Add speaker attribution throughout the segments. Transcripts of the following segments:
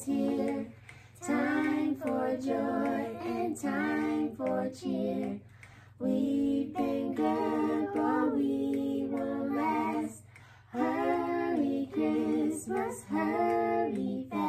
Speaker 1: is here. Time for joy and time for cheer. We've been good, but we won't last. Hurry, Christmas, hurry fast.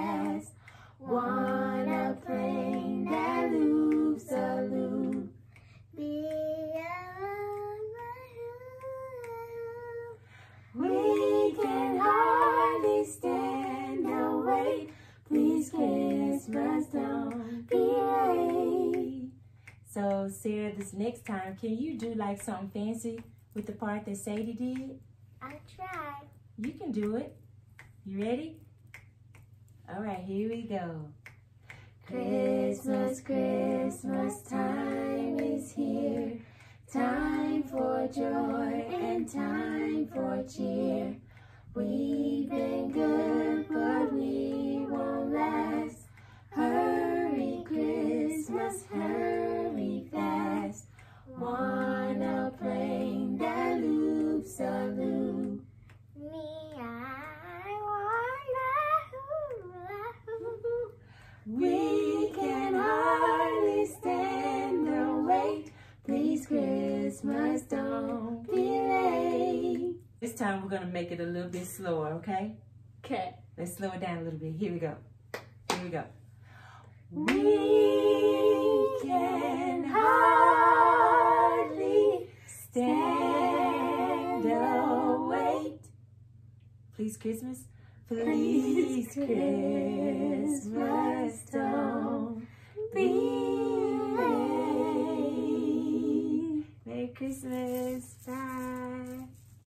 Speaker 1: Please, Christmas, don't be late.
Speaker 2: So, Sarah, this next time, can you do like something fancy with the part that Sadie did?
Speaker 1: I'll try.
Speaker 2: You can do it. You ready? All right, here we go.
Speaker 1: Christmas, Christmas time is here. Time for joy and time for cheer. We've been good, Christmas, don't be late.
Speaker 2: This time we're going to make it a little bit slower, okay?
Speaker 1: Okay.
Speaker 2: Let's slow it down a little bit. Here we go. Here we go.
Speaker 1: We can hardly stand the wait.
Speaker 2: Please, Christmas.
Speaker 1: Please, Christmas, don't be
Speaker 2: Christmas. Bye.